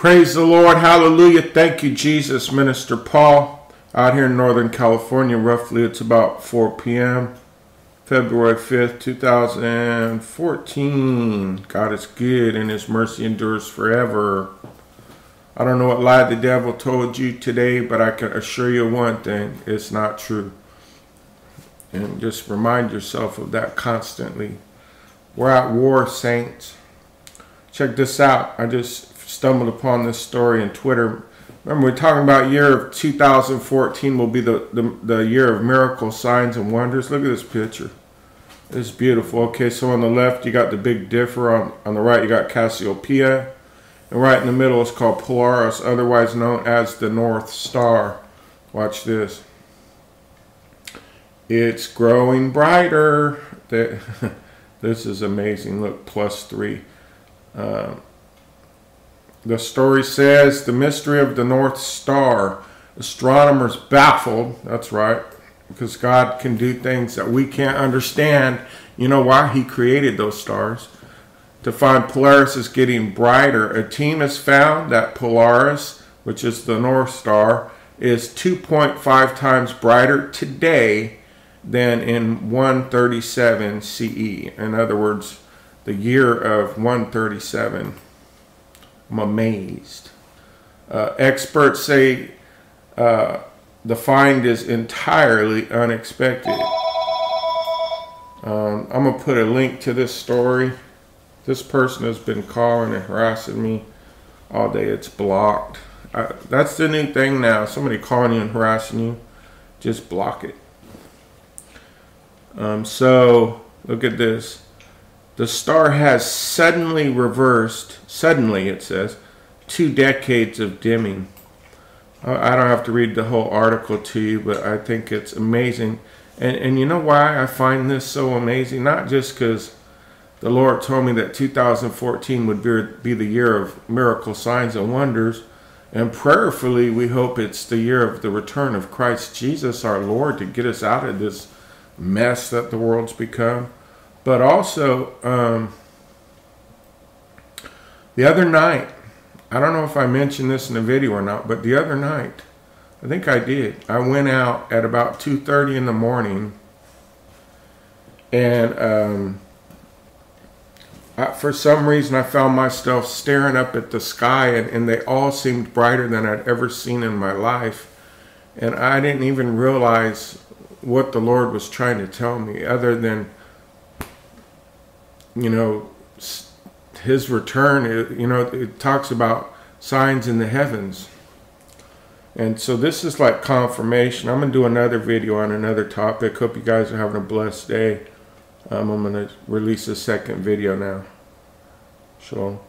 Praise the Lord. Hallelujah. Thank you, Jesus. Minister Paul out here in Northern California. Roughly, it's about 4 p.m. February 5th, 2014. God is good and His mercy endures forever. I don't know what lie the devil told you today, but I can assure you one thing it's not true. And just remind yourself of that constantly. We're at war, saints. Check this out. I just stumbled upon this story in Twitter. Remember, we're talking about year of 2014 will be the, the, the year of miracles, signs, and wonders. Look at this picture. It's beautiful. Okay, so on the left, you got the Big Dipper. On, on the right, you got Cassiopeia. And right in the middle is called Polaris, otherwise known as the North Star. Watch this. It's growing brighter. This is amazing. Look, plus three. Uh, the story says the mystery of the North Star. Astronomers baffled. That's right. Because God can do things that we can't understand. You know why? He created those stars. To find Polaris is getting brighter. A team has found that Polaris, which is the North Star, is 2.5 times brighter today than in 137 CE. In other words, the year of 137. I'm amazed. Uh, experts say uh, the find is entirely unexpected. Um, I'm going to put a link to this story. This person has been calling and harassing me all day. It's blocked. Uh, that's the new thing now. Somebody calling you and harassing you, just block it. Um, so, look at this. The star has suddenly reversed, suddenly it says, two decades of dimming. I don't have to read the whole article to you, but I think it's amazing. And, and you know why I find this so amazing? Not just because the Lord told me that 2014 would be, be the year of miracle signs and wonders. And prayerfully, we hope it's the year of the return of Christ Jesus our Lord to get us out of this mess that the world's become. But also, um, the other night, I don't know if I mentioned this in the video or not, but the other night, I think I did. I went out at about 2:30 in the morning, and um, I, for some reason, I found myself staring up at the sky, and, and they all seemed brighter than I'd ever seen in my life. And I didn't even realize what the Lord was trying to tell me, other than you know, his return, you know, it talks about signs in the heavens. And so this is like confirmation. I'm going to do another video on another topic. Hope you guys are having a blessed day. Um, I'm going to release a second video now. Shalom.